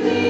me.